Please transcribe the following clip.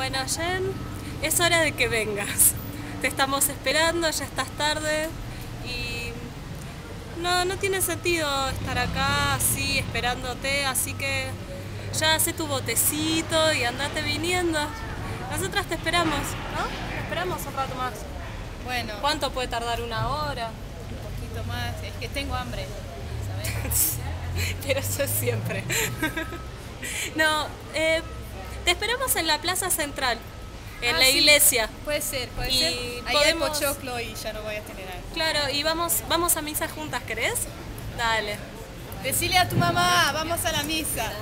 Bueno, Jen, es hora de que vengas. Te estamos esperando, ya estás tarde y no, no tiene sentido estar acá así esperándote, así que ya hace tu botecito y andate viniendo. Nosotras te esperamos, ¿no? Te esperamos un rato más. Bueno, ¿Cuánto puede tardar una hora? un poquito más. Es que tengo hambre, ¿sabes? Pero eso es siempre. No, eh, esperamos en la plaza central, en Ah, la sí. iglesia. Puede ser, puede Y ser. Ahí podemos- hay pochoclo y ya no voy a tener hambre. Claro, y vamos, vamos a misa juntas, ¿querés? Dale. Decile a tu mamá, vamos a la misa.